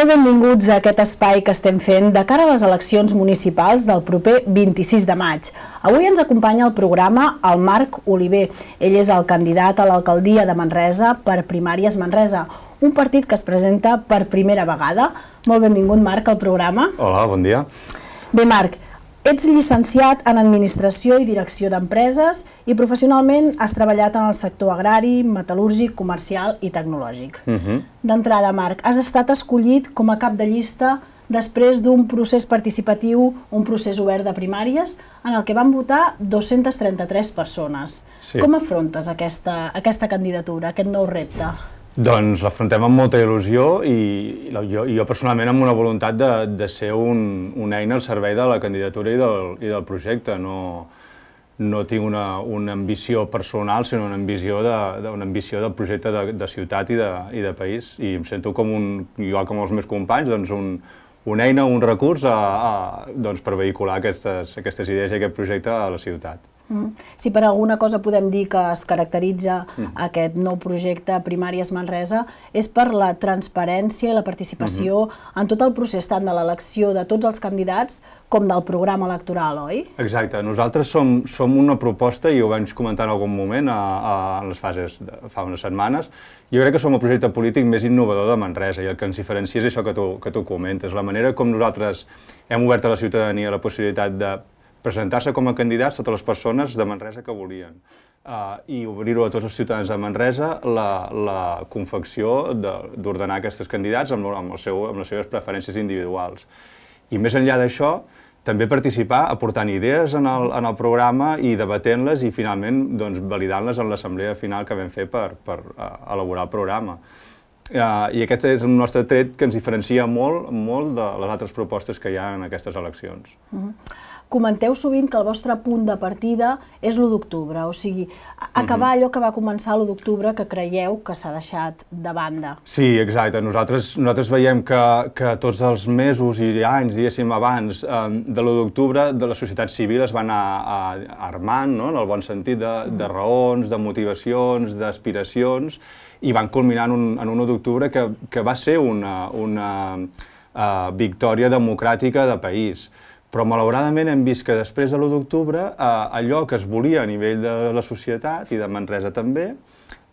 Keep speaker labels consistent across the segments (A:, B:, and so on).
A: Molt benvinguts a aquest espai que estem fent de cara a les eleccions municipals del proper 26 de maig. Avui ens acompanya el programa el Marc Oliver. Ell és el candidat a l'alcaldia de Manresa per Primàries Manresa, un partit que es presenta per primera vegada. Molt benvingut, Marc, al programa.
B: Hola, bon dia.
A: Bé, Marc, Ets llicenciat en Administració i Direcció d'Empreses i professionalment has treballat en el sector agrari, metal·lúrgic, comercial i tecnològic. Uh
B: Mhm.
A: -huh. D'entrada, Marc, has estat escollit com a cap de llista després d'un procés participatiu, un procés obert de primàries, en el que van votar 233 persones.
B: Sí.
A: Com afrontes aquesta, aquesta candidatura, aquest nou repte?
B: Doncs l'afrontem amb molta il·lusió i, i jo, jo personalment amb una voluntat de, de ser un, una eina al servei de la candidatura i del, i del projecte. No, no tinc una, una ambició personal, sinó una ambició, de, de, una ambició del projecte de, de ciutat i de, i de país. I em sento com un, igual com els meus companys, doncs un, una eina, un recurs a, a, doncs per vehicular aquestes, aquestes idees i aquest projecte a la ciutat.
A: Mm. Si per alguna cosa podem dir que es caracteritza mm. aquest nou projecte Primàries Manresa és per la transparència i la participació mm -hmm. en tot el procés tant de l'elecció de tots els candidats com del programa electoral, oi?
B: Exacte. Nosaltres som, som una proposta, i ho vaig comentar en algun moment a, a, en les fases de fa unes setmanes, jo crec que som el projecte polític més innovador de Manresa i el que ens diferencia és això que tu, que tu comentes, la manera com nosaltres hem obert a la ciutadania la possibilitat de presentar-se com a candidats totes les persones de Manresa que volien uh, i obrir-ho a tots els ciutadans de Manresa la, la confecció d'ordenar aquests candidats amb, amb, el seu, amb les seves preferències individuals. I més enllà d'això, també participar aportant idees en el, en el programa i debatent-les i finalment doncs, validant-les en l'assemblea final que vam fer per, per uh, elaborar el programa. Uh, I aquest és un nostre tret que ens diferencia molt, molt de les altres propostes que hi ha en aquestes eleccions.
A: Uh -huh. Comenteu sovint que el vostre punt de partida és l'1 d'octubre, o sigui, acabar allò que va començar l'1 d'octubre que creieu que s'ha deixat de banda.
B: Sí, exacte. Nosaltres, nosaltres veiem que, que tots els mesos i anys, diguéssim, abans eh, de l'1 d'octubre, de la societat civil es va anar eh, armant, no?, en el bon sentit de, de raons, de motivacions, d'aspiracions, i van culminar en un, en un 1 d'octubre que, que va ser una, una uh, victòria democràtica de país. Però malauradament hem vist que després de l'1 d'octubre eh, allò que es volia a nivell de la societat i de Manresa també,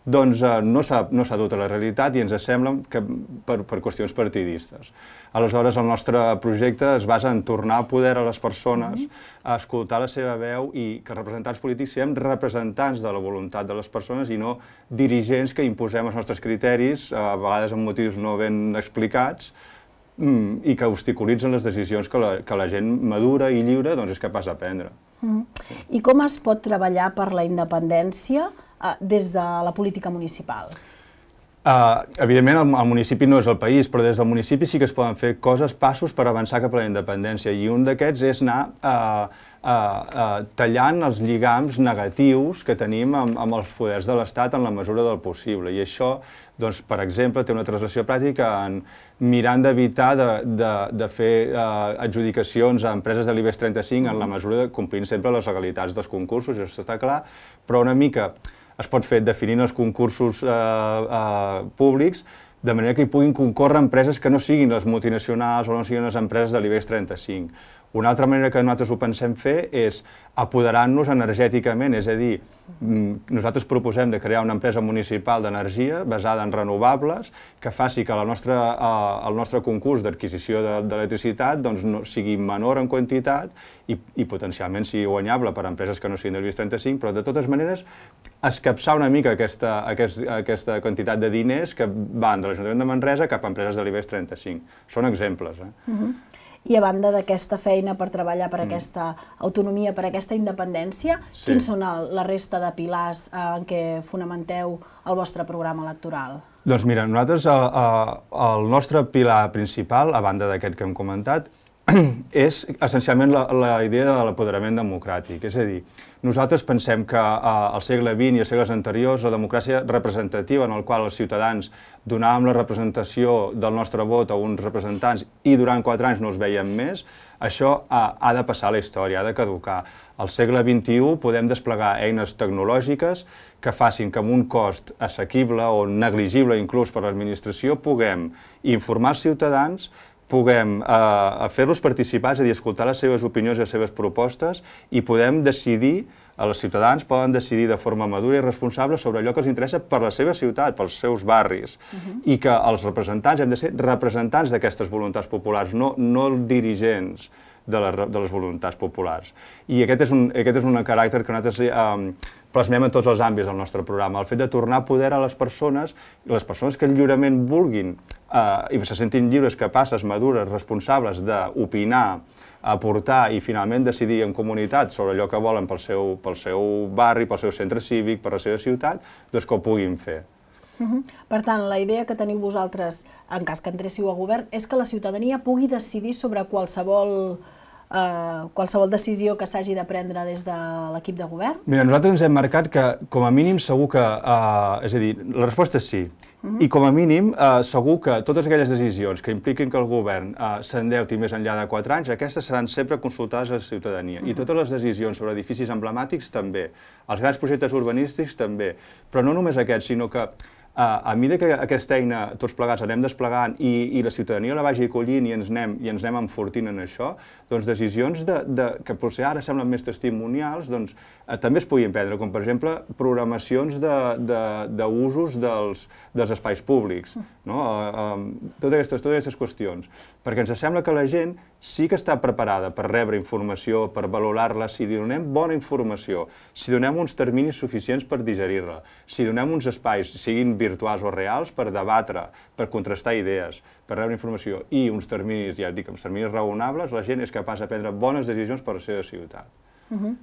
B: doncs eh, no s'ha no dut a la realitat i ens sembla que per, per qüestions partidistes. Aleshores, el nostre projecte es basa en tornar poder a les persones, a escoltar la seva veu i que els representants polítics siguem representants de la voluntat de les persones i no dirigents que imposem els nostres criteris, a vegades amb motius no ben explicats, mm, i que obstaculitzen les decisions que la, que la gent madura i lliure doncs, és capaç de prendre.
A: Mm. I com es pot treballar per la independència eh, des de la política municipal?
B: Uh, evidentment, el, el municipi no és el país, però des del municipi sí que es poden fer coses, passos per avançar cap a la independència, i un d'aquests és anar uh, uh, uh, tallant els lligams negatius que tenim amb, amb els poders de l'Estat en la mesura del possible. I això, doncs, per exemple, té una translació pràctica en mirant d'evitar de, de, de fer uh, adjudicacions a empreses de l'IBEX 35 en la mesura de complint sempre les legalitats dels concursos, això està clar, però una mica es pot fer definint els concursos eh, eh, públics de manera que hi puguin concórrer empreses que no siguin les multinacionals o no siguin les empreses de l'IBEX 35. Una altra manera que nosaltres ho pensem fer és apoderant-nos energèticament, és a dir, nosaltres proposem de crear una empresa municipal d'energia basada en renovables que faci que la nostra, eh, el nostre concurs d'adquisició d'electricitat doncs, no, sigui menor en quantitat i, i potencialment sigui guanyable per a empreses que no siguin del BIS 35, però de totes maneres escapçar una mica aquesta, aquest, aquesta quantitat de diners que van de l'Ajuntament de Manresa cap a empreses de l'IBEX 35. Són exemples. Eh?
A: Uh -huh. I a banda d'aquesta feina per treballar per mm. aquesta autonomia, per aquesta independència, sí. quins són el, la resta de pilars eh, en què fonamenteu el vostre programa electoral?
B: Doncs mira, nosaltres el, el nostre pilar principal, a banda d'aquest que hem comentat, és essencialment la, la idea de l'apoderament democràtic. És a dir, nosaltres pensem que eh, al segle XX i als segles anteriors la democràcia representativa en el qual els ciutadans donàvem la representació del nostre vot a uns representants i durant quatre anys no els veiem més, això ha, ha de passar a la història, ha de caducar. Al segle XXI podem desplegar eines tecnològiques que facin que amb un cost assequible o negligible inclús per l'administració puguem informar els ciutadans puguem eh, fer-los participar, és a dir, escoltar les seves opinions i les seves propostes i podem decidir, els ciutadans poden decidir de forma madura i responsable sobre allò que els interessa per la seva ciutat, pels seus barris, uh -huh. i que els representants hem de ser representants d'aquestes voluntats populars, no, no dirigents de, la, de les voluntats populars. I aquest és un, aquest és un caràcter que nosaltres eh, plasmem en tots els àmbits del nostre programa. El fet de tornar poder a les persones, les persones que lliurement vulguin eh, i se sentin lliures, capaces, madures, responsables d'opinar, aportar i finalment decidir en comunitat sobre allò que volen pel seu, pel seu barri, pel seu centre cívic, per la seva ciutat, doncs que ho puguin fer.
A: Uh -huh. Per tant, la idea que teniu vosaltres, en cas que entréssiu a govern, és que la ciutadania pugui decidir sobre qualsevol eh, qualsevol decisió que s'hagi de prendre des de l'equip de govern?
B: Mira, nosaltres ens hem marcat que, com a mínim, segur que... Eh, és a dir, la resposta és sí. Uh -huh. I com a mínim, eh, segur que totes aquelles decisions que impliquin que el govern eh, s'endeuti més enllà de 4 anys, aquestes seran sempre consultades a la ciutadania. Uh -huh. I totes les decisions sobre edificis emblemàtics també. Els grans projectes urbanístics també. Però no només aquests, sinó que a mesura que aquesta eina tots plegats anem desplegant i, i la ciutadania la vagi acollint i ens anem, i ens anem enfortint en això, doncs decisions de, de, que potser ara semblen més testimonials, doncs eh, també es puguin prendre, com per exemple programacions d'usos de, de, dels, dels espais públics, no? Uh, um, totes, aquestes, totes aquestes qüestions, perquè ens sembla que la gent sí que està preparada per rebre informació, per valorar-la, si li donem bona informació, si donem uns terminis suficients per digerir-la, si donem uns espais, siguin virtuals o reals, per debatre, per contrastar idees, per rebre informació i uns terminis, ja dic, uns terminis raonables, la gent és capaç de prendre bones decisions per la seva ciutat. Uh
A: -huh.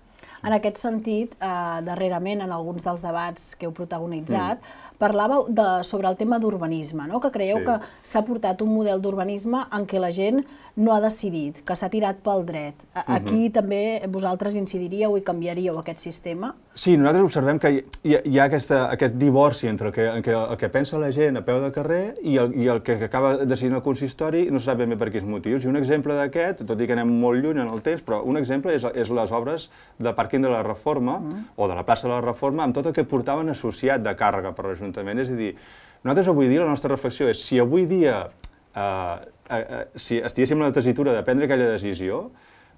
A: En aquest sentit, eh, darrerament, en alguns dels debats que heu protagonitzat, mm parlàveu de, sobre el tema d'urbanisme, no? que creieu sí. que s'ha portat un model d'urbanisme en què la gent no ha decidit, que s'ha tirat pel dret. A, uh -huh. Aquí també vosaltres incidiríeu i canviaríeu aquest sistema?
B: Sí, nosaltres observem que hi ha, hi ha aquesta, aquest divorci entre el que, el, que, el que pensa la gent a peu de carrer i el, i el que acaba decidint el consistori no se sap ben bé per quins motius. I un exemple d'aquest, tot i que anem molt lluny en el temps, però un exemple és, és les obres del pàrquing de la Reforma -huh. o de la plaça de la Reforma amb tot el que portaven associat de càrrega per l'Ajuntament. És a dir, nosaltres avui dia, la nostra reflexió és si avui dia eh, eh, eh, si estiguéssim en la tesitura de prendre aquella decisió,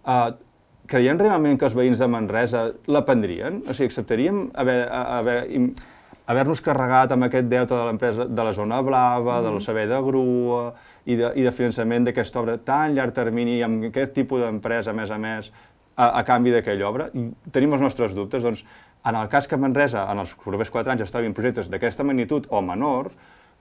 B: eh, creiem realment que els veïns de Manresa la prendrien? O sigui, acceptaríem haver, haver, haver-nos carregat amb aquest deute de l'empresa de la zona blava, mm. del saber de grua i de, i de finançament d'aquesta obra tan llarg termini i amb aquest tipus d'empresa, a més a més, a, a canvi d'aquella obra? Tenim els nostres dubtes. Doncs, en el cas que Manresa, en els propers quatre anys, estaven projectes d'aquesta magnitud o menor,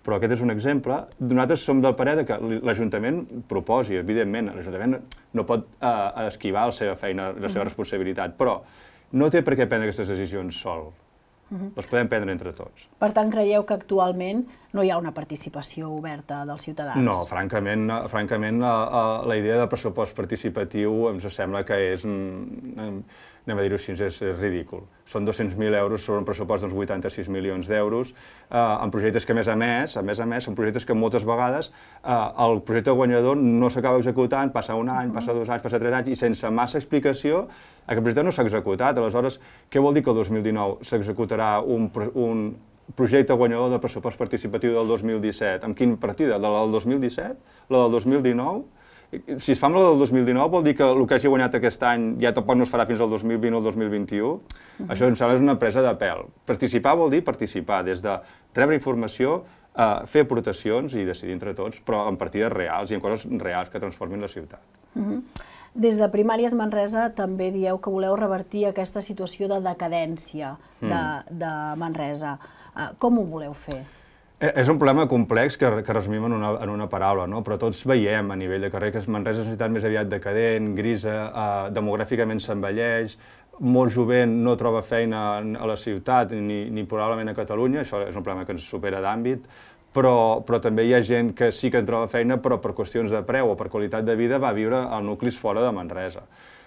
B: però aquest és un exemple. Nosaltres som del parer que l'Ajuntament proposi, evidentment, l'Ajuntament no pot eh, esquivar la seva feina, la seva responsabilitat, però no té per què prendre aquestes decisions sol. Uh -huh. Les podem prendre entre tots.
A: Per tant, creieu que actualment no hi ha una participació oberta dels ciutadans?
B: No, francament, francament la, la idea de pressupost participatiu ens sembla que és... Mm, anem a dir-ho així, és ridícul. Són 200.000 euros sobre un pressupost d'uns 86 milions d'euros, eh, en projectes que, a més a més, a més a més, són projectes que moltes vegades eh, el projecte guanyador no s'acaba executant, passa un any, passa dos anys, passa tres anys, i sense massa explicació, aquest projecte no s'ha executat. Aleshores, què vol dir que el 2019 s'executarà un, un projecte guanyador de pressupost participatiu del 2017? Amb quina partida? La del 2017? La del 2019? si es fa amb la del 2019 vol dir que el que hagi guanyat aquest any ja tampoc no es farà fins al 2020 o el 2021? Uh -huh. Això em sembla és una presa de pèl. Participar vol dir participar, des de rebre informació, eh, fer aportacions i decidir entre tots, però en partides reals i en coses reals que transformin la ciutat. Uh -huh.
A: Des de Primàries Manresa també dieu que voleu revertir aquesta situació de decadència de, mm. de Manresa. Uh, com ho voleu fer?
B: Eh, és un problema complex que, que resumim en una, en una paraula, no? però tots veiem a nivell de carrer que Manresa és una ciutat més aviat decadent, grisa, eh, demogràficament s'envelleix, molt jovent no troba feina a la ciutat ni, ni probablement a Catalunya, això és un problema que ens supera d'àmbit, però, però també hi ha gent que sí que en troba feina, però per qüestions de preu o per qualitat de vida va viure a nuclis fora de Manresa.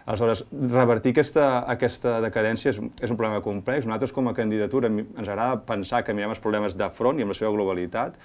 B: Aleshores, revertir aquesta, aquesta decadència és, és un problema complex. Nosaltres, com a candidatura, ens agrada pensar que mirem els problemes de front i amb la seva globalitat,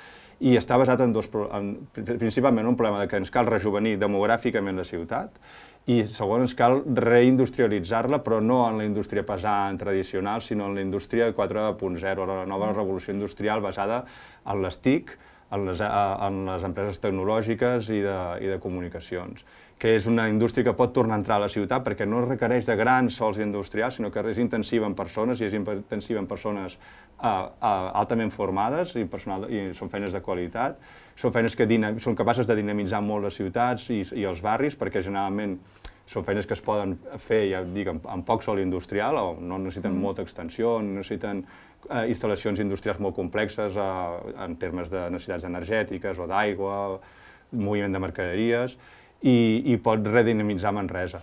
B: i està basat en dos, en, principalment un problema de que ens cal rejuvenir demogràficament la ciutat, i segon ens cal reindustrialitzar-la, però no en la indústria pesant tradicional, sinó en la indústria 4.0, la nova revolució industrial basada en les TIC, en les, en les empreses tecnològiques i de, i de comunicacions que és una indústria que pot tornar a entrar a la ciutat perquè no requereix de grans sols industrials, sinó que és intensiva en persones i és intensiva en persones uh, uh, altament formades i, personal, i són feines de qualitat. Són feines que són capaces de dinamitzar molt les ciutats i, i els barris perquè generalment són feines que es poden fer, ja dic, amb, amb poc sol industrial, o no necessiten mm. molta extensió, no necessiten eh, instal·lacions industrials molt complexes eh, en termes de necessitats energètiques o d'aigua, moviment de mercaderies, i, i pot redinamitzar Manresa.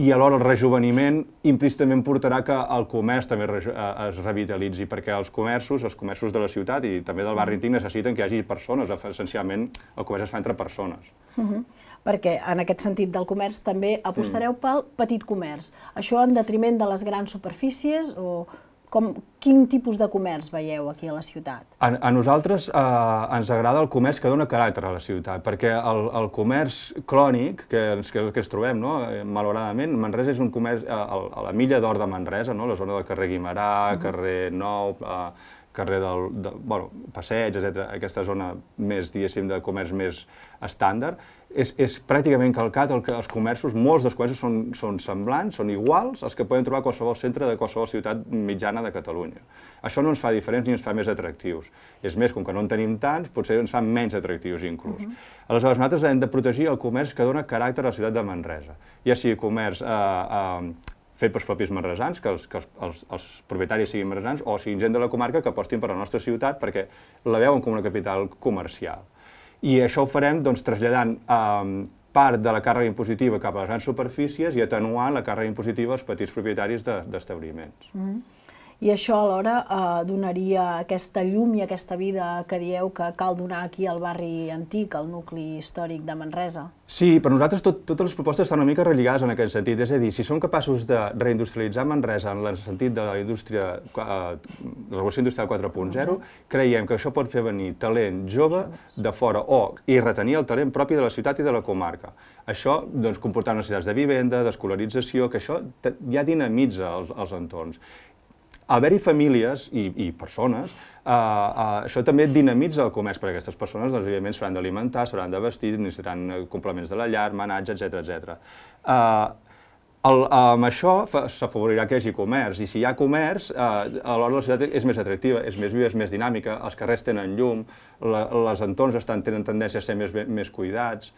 B: I alhora el rejuveniment implícitament portarà que el comerç també eh, es revitalitzi, perquè els comerços, els comerços de la ciutat i també del barri antic necessiten que hi hagi persones, essencialment el comerç es fa entre persones.
A: Uh -huh. Perquè en aquest sentit del comerç també apostareu mm. pel petit comerç. Això en detriment de les grans superfícies o com, quin tipus de comerç veieu aquí a la ciutat?
B: A, a nosaltres eh, ens agrada el comerç que dona caràcter a la ciutat, perquè el, el comerç clònic que, que, que ens trobem, no? Eh, malauradament, Manresa és un comerç, a, eh, a la milla d'or de Manresa, no? la zona del carrer Guimarà, uh -huh. carrer Nou, eh, carrer del, de, bueno, Passeig, etc., aquesta zona més, diguéssim, de comerç més estàndard, és, és pràcticament calcat el que els comerços, molts dels comerços són, són semblants, són iguals als que podem trobar a qualsevol centre de qualsevol ciutat mitjana de Catalunya. Això no ens fa diferents ni ens fa més atractius. És més, com que no en tenim tants, potser ens fa menys atractius inclús. Uh -huh. Aleshores, nosaltres hem de protegir el comerç que dona caràcter a la ciutat de Manresa. Ja sigui comerç eh, eh, fet pels propis manresans, que els, que els, els, els propietaris siguin manresans, o siguin gent de la comarca que apostin per la nostra ciutat perquè la veuen com una capital comercial. I això ho farem doncs, traslladant eh, part de la càrrega impositiva cap a les grans superfícies i atenuant la càrrega impositiva als petits propietaris d'establiments. De, mm
A: i això alhora eh, donaria aquesta llum i aquesta vida que dieu que cal donar aquí al barri antic, al nucli històric de Manresa.
B: Sí, per nosaltres tot, totes les propostes estan una mica relligades en aquest sentit, és a dir, si som capaços de reindustrialitzar Manresa en el sentit de la indústria, eh, revolució industrial 4.0, creiem que això pot fer venir talent jove de fora o i retenir el talent propi de la ciutat i de la comarca. Això doncs, comportar necessitats de vivenda, d'escolarització, que això ja dinamitza els, els entorns haver-hi famílies i, i persones, uh, uh, això també dinamitza el comerç, perquè aquestes persones, doncs, evidentment, s'hauran d'alimentar, s'hauran de vestir, necessitaran eh, complements de la llar, menatge, etc etc. Uh, el, amb això s'afavorirà que hi hagi comerç, i si hi ha comerç, eh, alhora la ciutat és més atractiva, és més viva, és més dinàmica, els carrers tenen llum, la, les entorns estan, tenen tendència a ser més, més cuidats.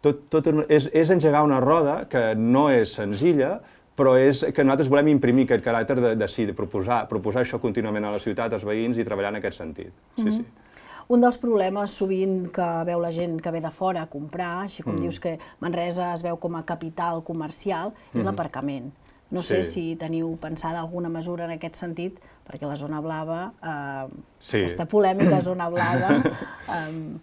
B: Tot, tot és, és engegar una roda que no és senzilla, però és que nosaltres volem imprimir aquest caràcter de, de sí, de proposar, proposar això contínuament a la ciutat, als veïns, i treballar en aquest sentit. Sí, mm -hmm. sí.
A: Un dels problemes sovint que veu la gent que ve de fora a comprar, així com mm. dius que Manresa es veu com a capital comercial, és mm. l'aparcament. No sí. sé si teniu pensada alguna mesura en aquest sentit, perquè la zona blava, eh, sí. aquesta polèmica zona blava, eh,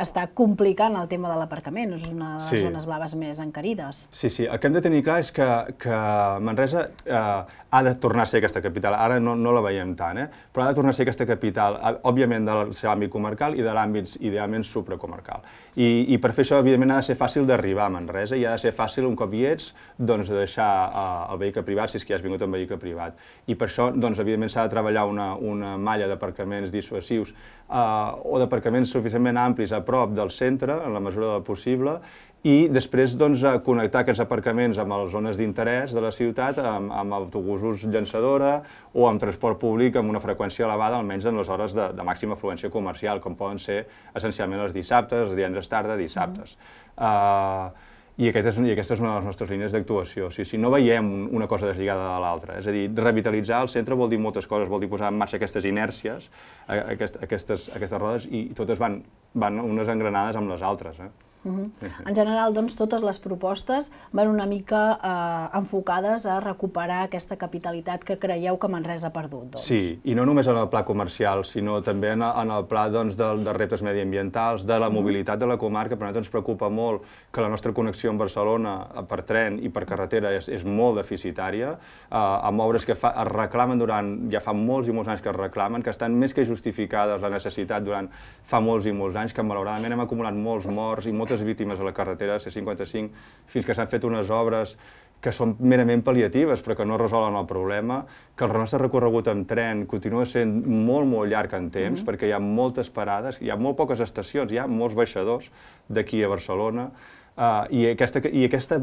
A: està complicant el tema de l'aparcament, és una de les sí. zones blaves més encarides.
B: Sí, sí, el que hem de tenir clar és que, que Manresa eh, ha de tornar a ser aquesta capital, ara no, no la veiem tant, eh? però ha de tornar a ser aquesta capital, òbviament del seu àmbit comarcal i de l'àmbit idealment supracomarcal. I, I per fer això, evidentment, ha de ser fàcil d'arribar a Manresa i ha de ser fàcil, un cop hi ets, doncs, de deixar eh, el vehicle privat, si és que has vingut amb vehicle privat. I per això, doncs, evidentment, s'ha de treballar una, una malla d'aparcaments dissuasius eh, o d'aparcaments suficientment amplis a prop del centre, en la mesura del possible, i després doncs, connectar aquests aparcaments amb les zones d'interès de la ciutat, amb, amb autobusos llançadora o amb transport públic amb una freqüència elevada, almenys en les hores de, de màxima afluència comercial, com poden ser essencialment els dissabtes, els divendres tarda, dissabtes. Mm. Uh, i, aquest és, I aquesta és una de les nostres línies d'actuació. O sigui, si no veiem una cosa deslligada de l'altra, és a dir, revitalitzar el centre vol dir moltes coses, vol dir posar en marxa aquestes inèrcies, aquest, aquestes, aquestes rodes, i totes van, van unes engranades amb les altres. Eh?
A: -huh. En general, doncs, totes les propostes van una mica eh, enfocades a recuperar aquesta capitalitat que creieu que Manresa ha perdut. Doncs.
B: Sí, i no només en el pla comercial, sinó també en, en el pla doncs, de, de reptes mediambientals, de la mobilitat de la comarca, per nosaltres ens preocupa molt que la nostra connexió amb Barcelona eh, per tren i per carretera és, és molt deficitària, eh, amb obres que fa, es reclamen durant, ja fa molts i molts anys que es reclamen, que estan més que justificades la necessitat durant fa molts i molts anys, que malauradament hem acumulat molts morts i moltes moltes víctimes a la carretera C55 fins que s'han fet unes obres que són merament pal·liatives però que no resolen el problema, que el nostre recorregut amb tren continua sent molt, molt llarg en temps, mm -hmm. perquè hi ha moltes parades, hi ha molt poques estacions, hi ha molts baixadors d'aquí a Barcelona, uh, i, aquesta, i aquesta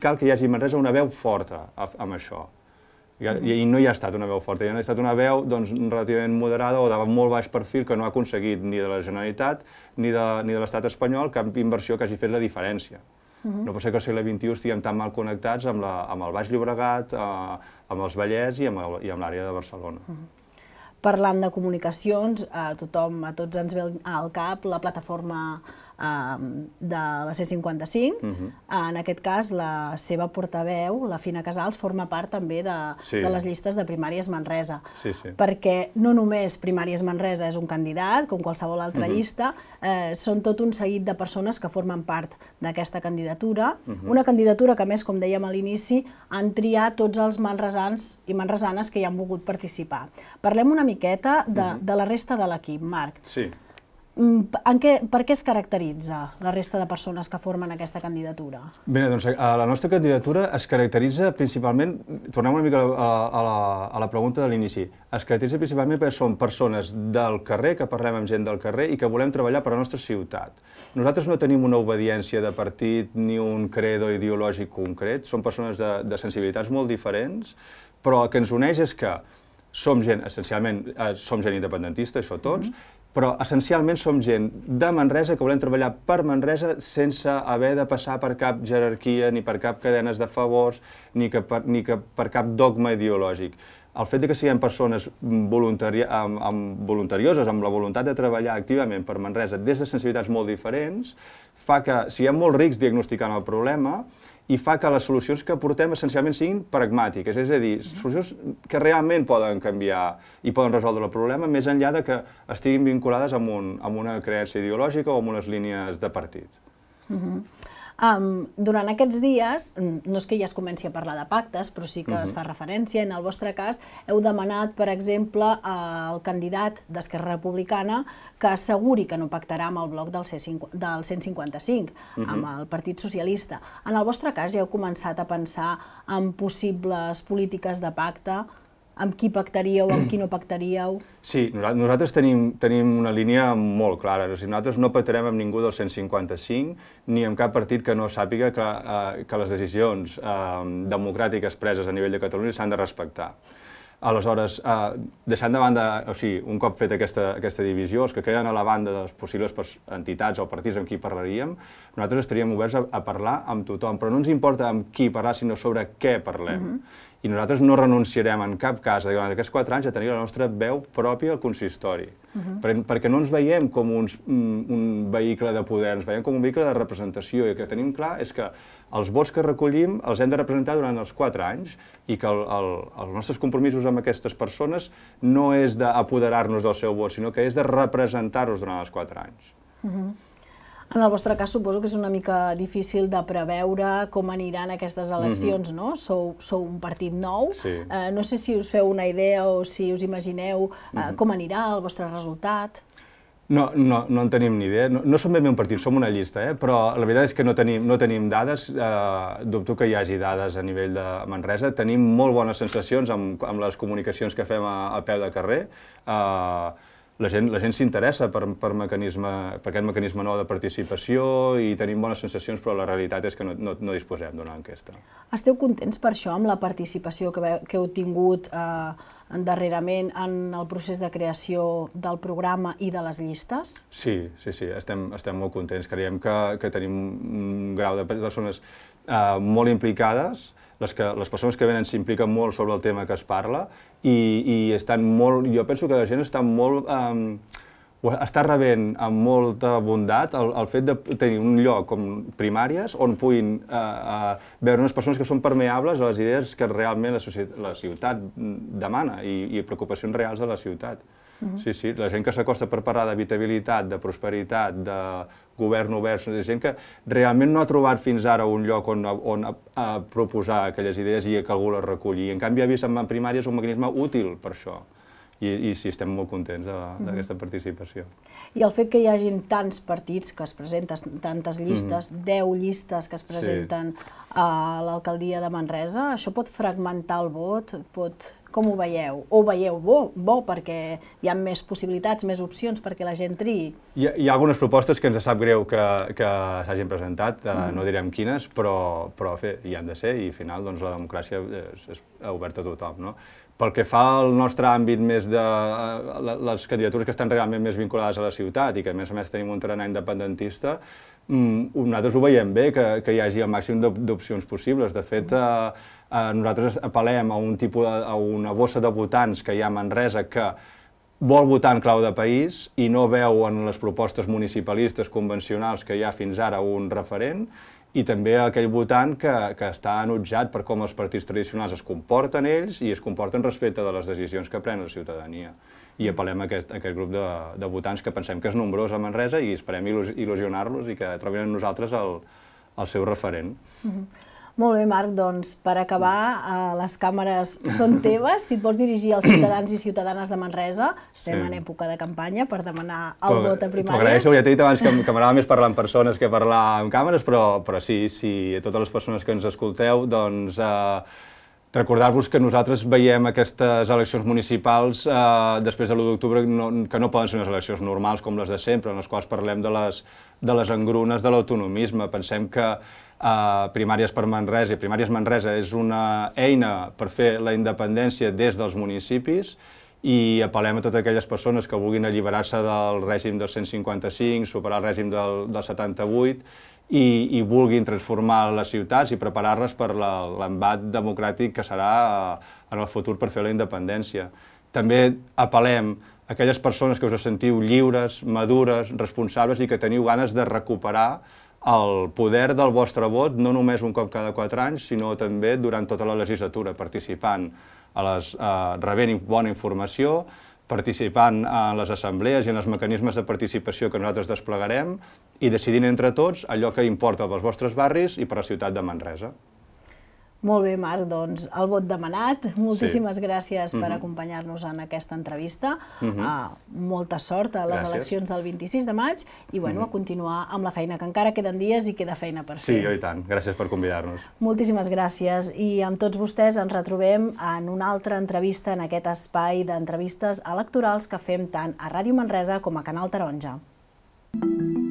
B: cal que hi hagi Manresa una veu forta amb això. I, I no hi ha estat una veu forta, hi ha estat una veu doncs, relativament moderada o de molt baix perfil que no ha aconseguit ni de la Generalitat ni de, ni de l'estat espanyol cap inversió que hagi fet la diferència. Uh -huh. No pot ser que al segle XXI estiguem tan mal connectats amb, la, amb el Baix Llobregat, eh, amb els Vallès i amb l'àrea de Barcelona. Uh -huh.
A: Parlant de comunicacions, a tothom, a tots ens ve al cap la plataforma uh, de la C55. Uh -huh. En aquest cas, la seva portaveu, la Fina Casals, forma part també de, sí. de les llistes de primàries Manresa.
B: Sí, sí.
A: Perquè no només Primàries Manresa és un candidat, com qualsevol altra uh -huh. llista, eh, són tot un seguit de persones que formen part d'aquesta candidatura. Uh -huh. Una candidatura que, més, com dèiem a l'inici, han triat tots els manresans i manresanes que hi han volgut participar. Parlem una miqueta de, uh -huh. de la resta de l'equip, Marc.
B: Sí.
A: Mm, en què, per què es caracteritza la resta de persones que formen aquesta candidatura?
B: Bé, doncs a la nostra candidatura es caracteritza principalment, tornem una mica a, a, la, a la pregunta de l'inici, es caracteritza principalment perquè són persones del carrer, que parlem amb gent del carrer i que volem treballar per a la nostra ciutat. Nosaltres no tenim una obediència de partit ni un credo ideològic concret, són persones de, de sensibilitats molt diferents, però el que ens uneix és que som gent, essencialment, eh, som gent independentista, això tots, mm -hmm però essencialment som gent de Manresa que volem treballar per Manresa sense haver de passar per cap jerarquia, ni per cap cadenes de favors, ni, que per, ni que per cap dogma ideològic. El fet de que siguem persones voluntari amb, amb voluntarioses, amb la voluntat de treballar activament per Manresa des de sensibilitats molt diferents, fa que siguem molt rics diagnosticant el problema i fa que les solucions que portem essencialment siguin pragmàtiques, és a dir, solucions que realment poden canviar i poden resoldre el problema més enllà de que estiguin vinculades amb, un, amb una creença ideològica o amb unes línies de partit.
A: Uh -huh. Um, durant aquests dies, no és que ja es comenci a parlar de pactes, però sí que uh -huh. es fa referència, en el vostre cas heu demanat, per exemple, al candidat d'Esquerra Republicana que asseguri que no pactarà amb el bloc del, C5, del 155, uh -huh. amb el Partit Socialista. En el vostre cas ja heu començat a pensar en possibles polítiques de pacte amb qui pactaríeu, amb qui no pactaríeu?
B: Sí, nosaltres tenim, tenim una línia molt clara. O sigui, nosaltres no pactarem amb ningú del 155 ni amb cap partit que no sàpiga que, eh, que les decisions eh, democràtiques preses a nivell de Catalunya s'han de respectar. Aleshores, eh, deixant de banda, o sigui, un cop fet aquesta, aquesta divisió, els que queden a la banda de les possibles entitats o partits amb qui parlaríem, nosaltres estaríem oberts a, a parlar amb tothom, però no ens importa amb qui parlar, sinó sobre què parlem. Uh -huh i nosaltres no renunciarem en cap cas durant aquests quatre anys a tenir la nostra veu pròpia al consistori, uh -huh. per, perquè no ens veiem com uns, un, un vehicle de poder, ens veiem com un vehicle de representació i el que tenim clar és que els vots que recollim els hem de representar durant els quatre anys i que el, el, els nostres compromisos amb aquestes persones no és d'apoderar-nos del seu vot, sinó que és de representar-los durant els quatre anys. Uh -huh.
A: En el vostre cas suposo que és una mica difícil de preveure com aniran aquestes eleccions, mm -hmm. no? Sou, sou un partit nou,
B: sí.
A: uh, no sé si us feu una idea o si us imagineu uh, mm -hmm. com anirà el vostre resultat.
B: No, no, no en tenim ni idea. No, no som ben bé un partit, som una llista, eh? però la veritat és que no tenim, no tenim dades. Eh, dubto que hi hagi dades a nivell de Manresa. Tenim molt bones sensacions amb, amb les comunicacions que fem a, a peu de carrer. Eh, la gent la gent s'interessa per, per, mecanisme, per aquest mecanisme nou de participació i tenim bones sensacions, però la realitat és que no, no, no disposem d'una enquesta.
A: Esteu contents per això, amb la participació que, que heu tingut eh, darrerament en el procés de creació del programa i de les llistes?
B: Sí, sí, sí, estem, estem molt contents. Creiem que, que tenim un grau de persones eh, molt implicades, les, que, les persones que venen s'impliquen molt sobre el tema que es parla i, i estan molt, jo penso que la gent està molt, um, està rebent amb molta bondat el, el fet de tenir un lloc com primàries on puguin eh, eh, veure unes persones que són permeables a les idees que realment la, la ciutat demana i, i preocupacions reals de la ciutat. -huh. Sí, sí, la gent que s'acosta per parlar d'habitabilitat, de prosperitat, de govern obert, és gent que realment no ha trobat fins ara un lloc on, on a, a proposar aquelles idees i que algú les reculli. I en canvi ha vist en primàries un mecanisme útil per això i, i sí, estem molt contents mm-hmm. d'aquesta mm -hmm. participació.
A: I el fet que hi hagin tants partits que es presenten, tantes llistes, mm -hmm. 10 llistes que es presenten sí. a l'alcaldia de Manresa, això pot fragmentar el vot? Pot... Com ho veieu? O ho veieu bo, bo perquè hi ha més possibilitats, més opcions perquè la gent triï?
B: Hi hi ha algunes propostes que ens sap greu que, que s'hagin presentat, mm -hmm. no direm quines, però, però fer, hi han de ser i al final doncs, la democràcia és, és oberta a tothom. No? Pel que fa al nostre àmbit més de eh, les candidatures que estan realment més vinculades a la ciutat i que a més a més tenim un tarannà independentista, mm, nosaltres ho veiem bé, que, que hi hagi el màxim d'opcions possibles. De fet, eh, eh, nosaltres apel·lem a, un tipus, a una bossa de votants que hi ha a Manresa que vol votar en clau de país i no veu en les propostes municipalistes convencionals que hi ha fins ara un referent i també aquell votant que, que està enutjat per com els partits tradicionals es comporten ells i es comporten respecte de les decisions que pren la ciutadania. I apel·lem a aquest, a aquest grup de, de votants que pensem que és nombrós a Manresa i esperem il·lusionar-los i que trobin en nosaltres el, el seu referent. Mm -hmm.
A: Molt bé, Marc, doncs per acabar, eh, les càmeres són teves. Si et vols dirigir als ciutadans i ciutadanes de Manresa, estem sí. en època de campanya per demanar el vot a primàries. T'ho
B: agraeixo, ja t'he dit abans que, que m'agrada més parlar amb persones que parlar amb càmeres, però, però sí, sí, a totes les persones que ens escolteu, doncs... Eh, Recordar-vos que nosaltres veiem aquestes eleccions municipals eh, després de l'1 d'octubre no, que no poden ser unes eleccions normals com les de sempre, en les quals parlem de les, de les engrunes de l'autonomisme. Pensem que a Primàries per Manresa i Primàries Manresa és una eina per fer la independència des dels municipis i apel·lem a totes aquelles persones que vulguin alliberar-se del règim del 155, superar el règim del, del 78 i, i vulguin transformar les ciutats i preparar-les per l'embat democràtic que serà eh, en el futur per fer la independència. També apel·lem a aquelles persones que us sentiu lliures, madures, responsables i que teniu ganes de recuperar el poder del vostre vot no només un cop cada quatre anys, sinó també durant tota la legislatura, participant a les, eh, rebent bona informació, participant en les assemblees i en els mecanismes de participació que nosaltres desplegarem i decidint entre tots allò que importa pels vostres barris i per la ciutat de Manresa.
A: Molt bé, Marc, doncs el vot demanat. Moltíssimes sí. gràcies per mm -hmm. acompanyar-nos en aquesta entrevista. Mm -hmm. uh, molta sort a les gràcies. eleccions del 26 de maig i bueno, mm -hmm. a continuar amb la feina, que encara queden dies i queda feina per fer.
B: Sí, i tant. Gràcies per convidar-nos.
A: Moltíssimes gràcies i amb tots vostès ens retrobem en una altra entrevista en aquest espai d'entrevistes electorals que fem tant a Ràdio Manresa com a Canal Taronja. Mm -hmm.